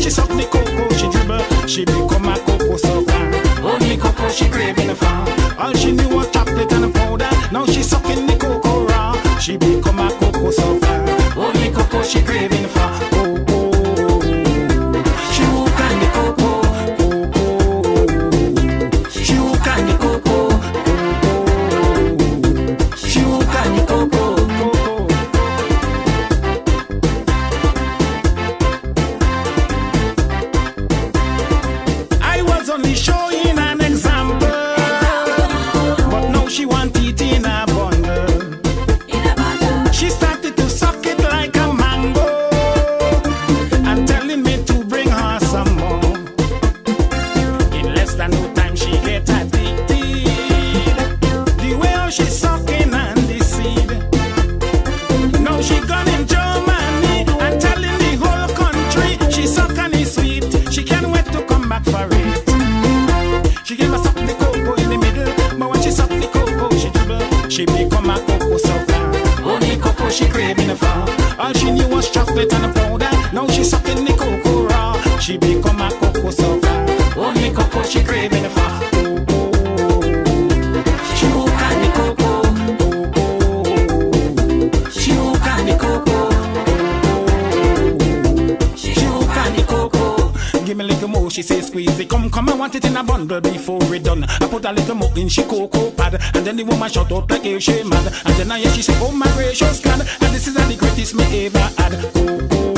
She suck the cocoa, she dribble, she become a cocoa sucker. Only oh, cocoa she craving for. All she knew was chocolate and powder. Now she sucking the All she knew was chocolate and powder. Now she sucking the cocoa raw. She become a cocoa sucker. Give me a little more, she say squeeze it. Come, come, I want it in a bundle before we done. I put a little more in she cocoa pad, and then the woman shut up like if she mad. And then I hear she say, Oh my gracious God, and this is the greatest me ever had. Cocoa. She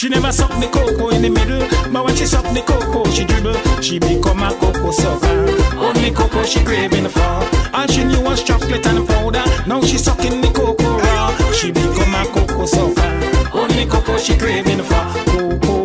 She never suck the cocoa in the middle, but when she suck the cocoa, she dribble. She become a cocoa sucker. Only cocoa she craving for. All she knew was chocolate and powder. Now she sucking the cocoa raw. She become a cocoa sucker. Only cocoa she craving for.